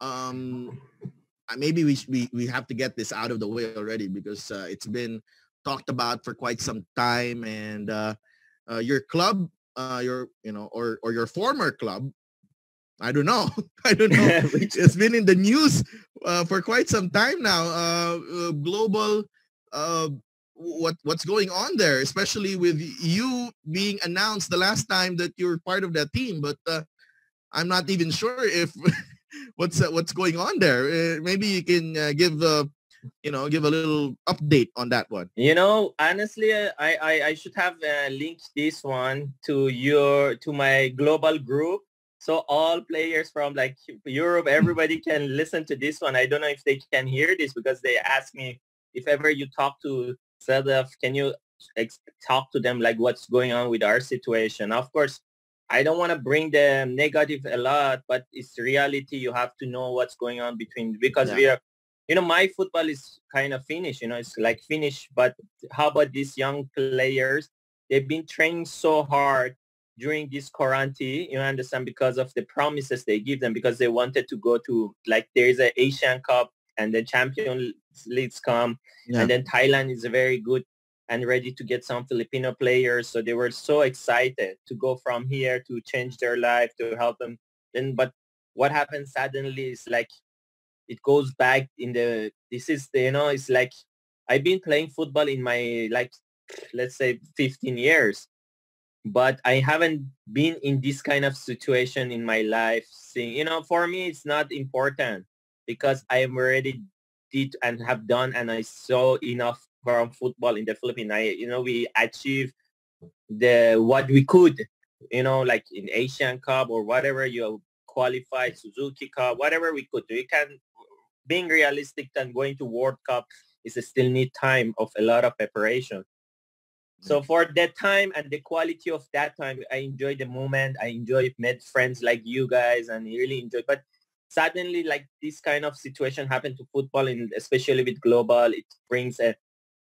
um, maybe we, we we have to get this out of the way already because uh, it's been talked about for quite some time, and uh, uh, your club, uh, your you know, or or your former club, I don't know, I don't know. it's been in the news uh, for quite some time now. Uh, uh, global. Uh, what what's going on there, especially with you being announced the last time that you're part of that team, but uh, I'm not even sure if what's uh, what's going on there. Uh, maybe you can uh, give uh, you know give a little update on that one. You know, honestly, uh, I I, I should have uh, linked this one to your to my global group. So all players from like Europe, everybody can listen to this one. I don't know if they can hear this because they ask me if ever you talk to Sedef, can you talk to them like what's going on with our situation? Of course, I don't want to bring the negative a lot, but it's reality. You have to know what's going on between because yeah. we are, you know, my football is kind of finished. You know, it's like finished. But how about these young players? They've been training so hard during this quarantine. You understand because of the promises they give them because they wanted to go to like there is an Asian Cup and the Champions Leagues come, yeah. and then Thailand is a very good and ready to get some Filipino players. So they were so excited to go from here to change their life, to help them. Then, but what happens suddenly is like it goes back in the, this is, the, you know, it's like I've been playing football in my, like, let's say 15 years, but I haven't been in this kind of situation in my life. Seeing, you know, for me, it's not important because I am already did and have done and I saw enough from football in the Philippines. I, you know, we achieved the what we could, you know, like in Asian Cup or whatever you qualified, Suzuki Cup, whatever we could do. You can, being realistic and going to World Cup is still need time of a lot of preparation. So mm. for that time and the quality of that time, I enjoyed the moment. I enjoyed met friends like you guys and really enjoy. But suddenly, like this kind of situation happened to football, and especially with global, it brings a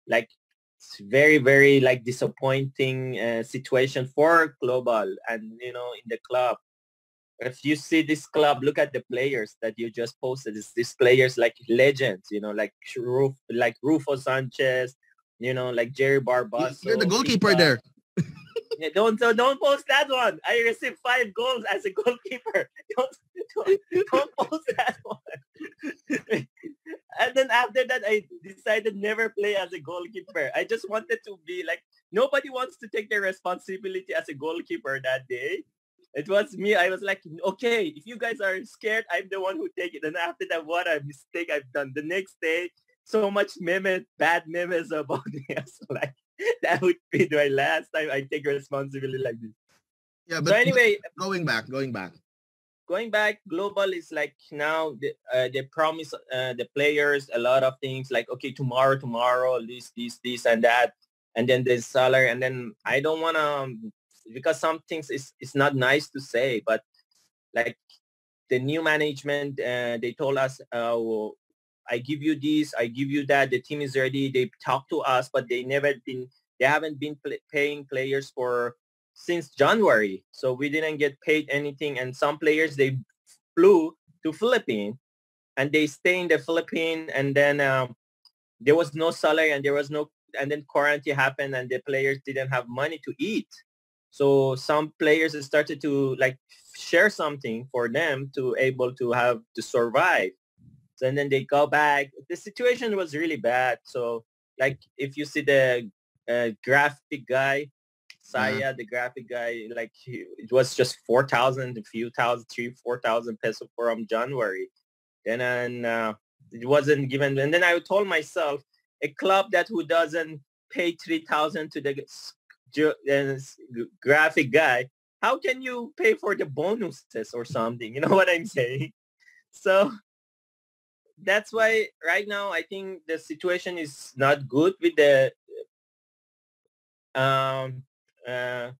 like it's very very like disappointing uh, situation for global and you know in the club. If you see this club look at the players that you just posted. It's these players like legends you know like Ruf, like Rufo Sanchez you know like Jerry Barbaso you're the goalkeeper there Eh, don't, don't don't post that one. I received five goals as a goalkeeper. Don't don't, don't post that one. and then after that, I decided never play as a goalkeeper. I just wanted to be like nobody wants to take their responsibility as a goalkeeper that day. It was me. I was like, okay, if you guys are scared, I'm the one who take it. And after that, what a mistake I've done. The next day, so much meme, bad memes about me. So like, that would be my last time I take responsibility like this. Yeah, but so anyway, going back, going back going back global is like now the, uh, they promise uh, the players a lot of things like okay tomorrow tomorrow this this this and that and then there's salary and then i don't want to um, because some things is it's not nice to say but like the new management uh, they told us uh, i give you this i give you that the team is ready they talk to us but they never been they haven't been pl- paying players for since January. So we didn't get paid anything. And some players, they flew to Philippines and they stay in the Philippines and then um, there was no salary and there was no, and then quarantine happened and the players didn't have money to eat. So some players started to like share something for them to able to have to survive. And then they go back. The situation was really bad. So like if you see the uh, graphic guy, Saya, yeah. the graphic guy, like he, it was just four thousand, a few thousand, three, four thousand peso from January. Then and uh, it wasn't given. And then I told myself, a club that who doesn't pay three thousand to the uh, graphic guy, how can you pay for the bonuses or something? You know what I'm saying? So that's why right now I think the situation is not good with the um uh,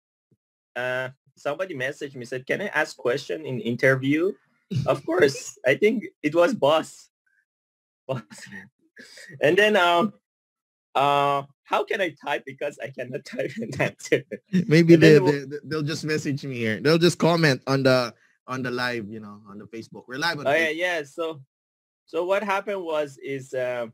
uh, somebody messaged me said, "Can I ask question in interview?" of course, I think it was boss. Boss. and then um, uh, how can I type because I cannot type an answer. Maybe they, they they'll just message me here. They'll just comment on the on the live, you know, on the Facebook. We're live on. Oh Facebook. yeah, yeah. So, so what happened was is uh,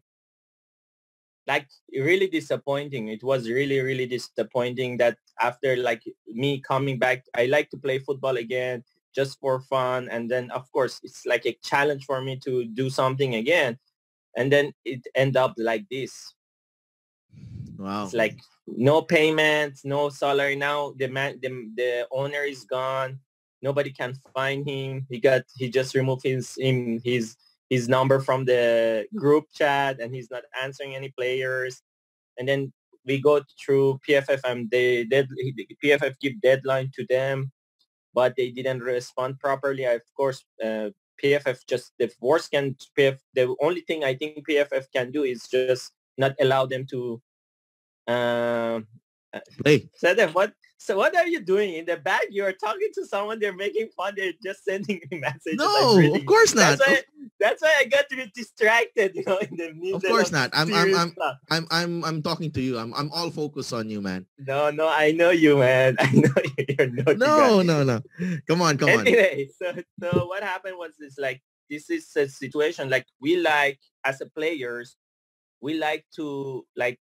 like really disappointing. It was really really disappointing that after like me coming back, I like to play football again just for fun, and then of course it's like a challenge for me to do something again, and then it end up like this. Wow. It's like no payments, no salary. Now the man, the, the owner is gone. Nobody can find him. He got he just removed his him his his number from the group chat and he's not answering any players. And then we go through PFF and they dead PFF give deadline to them, but they didn't respond properly. Of course, uh, PFF just the worst can PF, the only thing I think PFF can do is just not allow them to uh, Play. Sadef, what so what are you doing in the back? You're talking to someone. They're making fun. They're just sending me messages. No, of course not. That's why, that's why I got to be distracted. You know, in the middle Of course not. I'm- I'm- I'm- stuff. I'm I'm I'm talking to you. I'm I'm all focused on you, man. No, no, I know you, man. I know you. You're no. No, no, no. Come on, come on. anyway, so so what happened was this like this is a situation like we like as a players, we like to like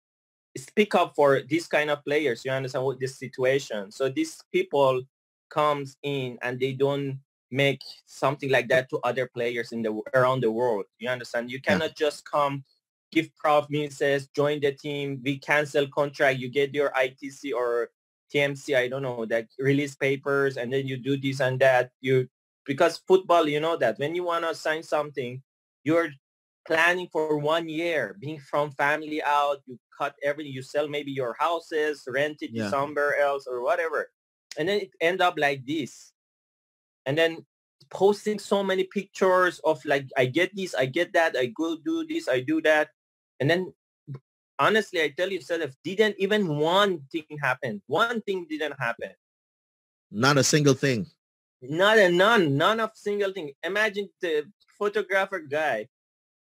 speak up for these kind of players. You understand what this situation? So these people comes in and they don't make something like that to other players in the around the world. You understand? You cannot just come give promises, join the team, we cancel contract, you get your ITC or TMC, I don't know, that release papers and then you do this and that. You because football, you know that when you want to sign something, you're planning for one year, being from family out, you cut everything, you sell maybe your houses, rent it Yeah. to somewhere else or whatever. And then it end up like this. And then posting so many pictures of like, I get this, I get that, I go do this, I do that. And then honestly, I tell you, Sadaf, didn't even one thing happen. One thing didn't happen. Not a single thing. Not a none, none of single thing. Imagine the photographer guy.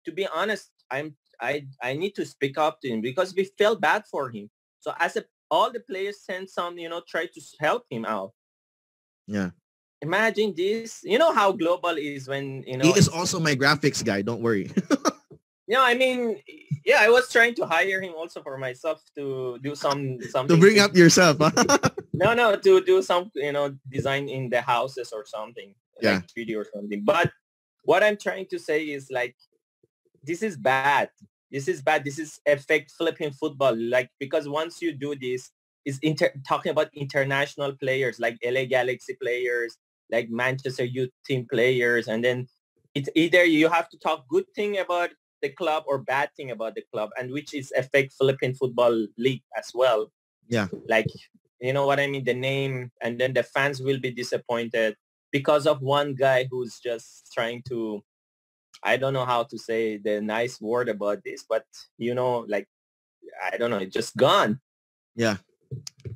To be honest, I'm I I need to speak up to him because we felt bad for him. So as a all the players sent some, you know, try to help him out. Yeah. Imagine this. You know how global is when you know. He is also my graphics guy. Don't worry. Yeah, I mean, yeah, I was trying to hire him also for myself to do some something. to bring up yourself. huh? No, no, to do some, you know, design in the houses or something. Yeah. Like 3D or something. But what I'm trying to say is like, this is bad. This is bad. This is effect flipping football. Like, because once you do this, is inter- talking about international players like LA Galaxy players, like Manchester Youth team players. And then it's either you have to talk good thing about the club or bad thing about the club and which is affect Philippine football league as well. Yeah. Like, you know what I mean? The name and then the fans will be disappointed because of one guy who's just trying to, I don't know how to say the nice word about this, but you know, like, I don't know, it's just gone. yeah.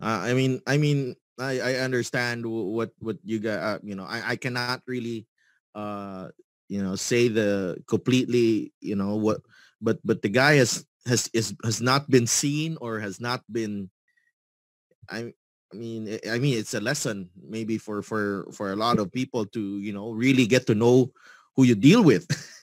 Uh, I mean, I mean, I, I understand what what you got. Uh, you know, I, I cannot really, uh, you know, say the completely, you know, what, but but the guy has has is has not been seen or has not been. I I mean I- I mean it's a lesson maybe for for for a lot of people to you know really get to know who you deal with.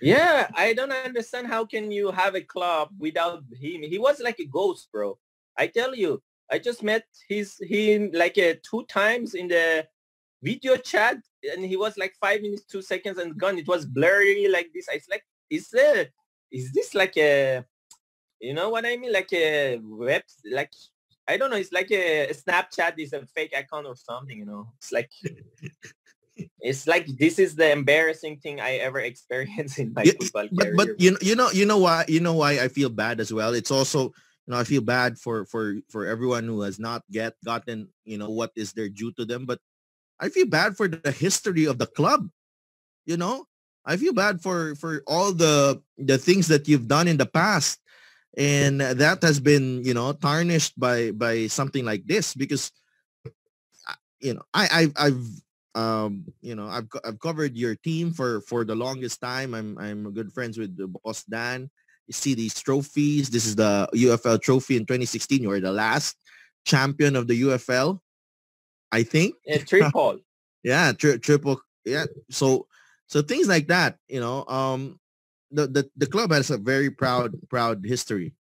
Yeah, I don't understand how can you have a club without him. He was like a ghost, bro. I tell you, I just met his him like uh, two times in the video chat, and he was like five minutes, two seconds, and gone. It was blurry like this. I was like, is there, is this like a, you know what I mean, like a web, like I don't know. It's like a, Snapchat is a fake account or something. You know, it's like. It's like this is the embarrassing thing I ever experienced in my Yeah, football but career. but you know you know you know why you know why I feel bad as well. It's also you know I feel bad for for for everyone who has not get gotten you know what is their due to them. But I feel bad for the history of the club. You know I feel bad for for all the the things that you've done in the past, and that has been you know tarnished by by something like this because you know I I've, I've um you know I've I've covered your team for for the longest time. I'm I'm good friends with the boss Dan. You see these trophies. This is the UFL trophy in 2016. You were the last champion of the UFL, I think. Yeah, triple. yeah, tri- triple. Yeah, so so things like that, you know. Um, the the the club has a very proud proud history.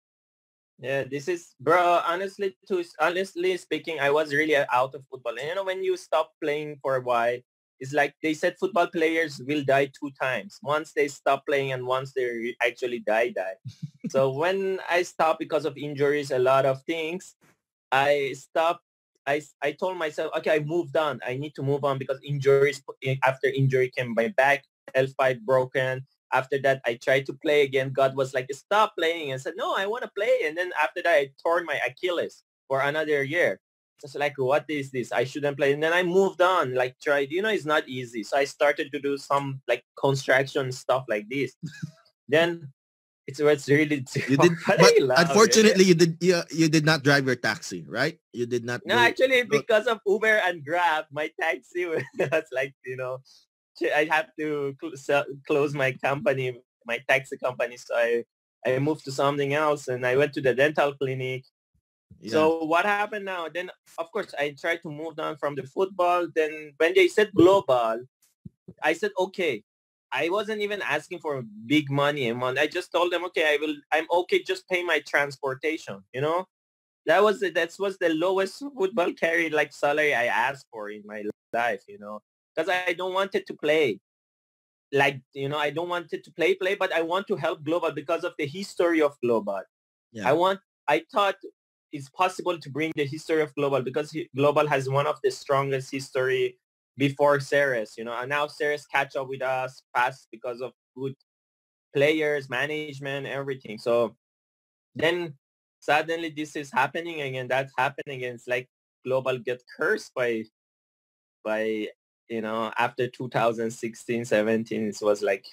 Yeah, this is, bro. Honestly, to honestly speaking, I was really out of football. And you know, when you stop playing for a while, it's like they said football players will die two times. Once they stop playing and once they actually die, die. so when I stopped because of injuries, a lot of things, I stopped. I, I told myself, okay, I moved on. I need to move on because injuries, eh, after injury came my back, L5 broken, after that, I tried to play again. God was like, stop playing. And said, no, I want to play. And then after that, I tore my Achilles for another year. So it's like, what is this? I shouldn't play. And then I moved on, like tried, you know, it's not easy. So I started to do some like construction stuff like this. then it's it's really you did, but, but unfortunately you did you, you did not drive your taxi right you did not no actually because of uber and grab my taxi was like you know I have to cl- close my company, my taxi company. So I, I moved to something else and I went to the dental clinic. Yeah. So what happened now? Then, of course, I tried to move on from the football. Then when they said global, I said, okay. I wasn't even asking for big money a month. I just told them, okay, I will, I'm okay. Just pay my transportation, you know? That was, that was the lowest football carry like salary I asked for in my life, you know? Because I don't want it to play. Like, you know, I don't want it to play, play, but I want to help Global because of the history of Global. Yeah. I want, I thought it's possible to bring the history of Global because Global has one of the strongest history before Ceres, you know, and now Ceres catch up with us fast because of good players, management, everything. So then suddenly this is happening again. That's happening and it's like Global get cursed by by you know, after 2016, 17, it was like,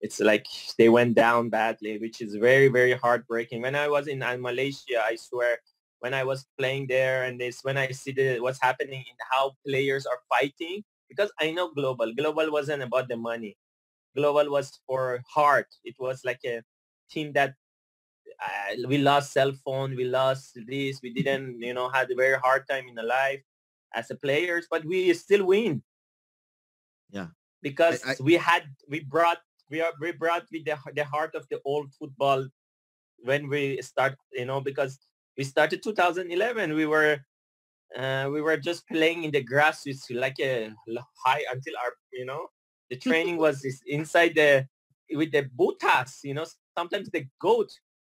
it's like they went down badly, which is very, very heartbreaking. When I was in Malaysia, I swear, when I was playing there and this, when I see the, what's happening and how players are fighting, because I know Global. Global wasn't about the money. Global was for heart. It was like a team that uh, we lost cell phone, we lost this, we didn't, you know, had a very hard time in the life as a players, but we still win. Yeah. Because I, I, we had we brought we are we brought with the the heart of the old football when we start, you know, because we started 2011. We were uh, we were just playing in the grass with like a high until our you know the training was inside the with the butas you know sometimes the goat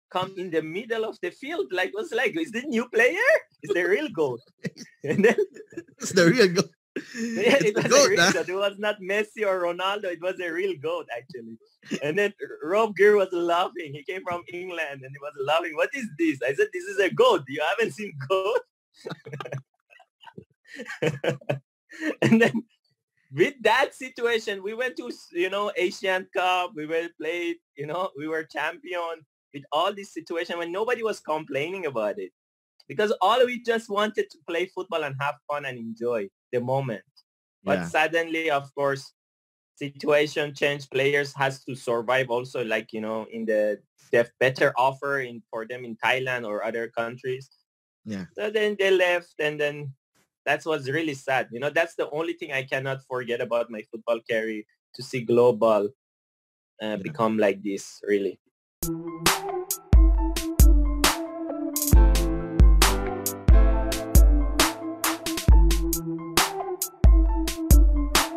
come in the middle of the field like was like is the new player is the real goat and then it's the real goat it was goat, a real huh? goat. It was not Messi or Ronaldo. It was a real goat, actually. And then Rob Gier was laughing. He came from England and he was laughing. What is this? I said, this is a goat. You haven't seen goat? and then with that situation, we went to, you know, Asian Cup. We were played, you know, we were champion with all this situation when nobody was complaining about it because all we just wanted to play football and have fun and enjoy the moment. But yeah. suddenly, of course, situation change. Players has to survive also, like you know, in the they have better offer in for them in Thailand or other countries. Yeah. So then they left, and then that's what's really sad. You know, that's the only thing I cannot forget about my football career to see global uh, yeah. become like this. Really.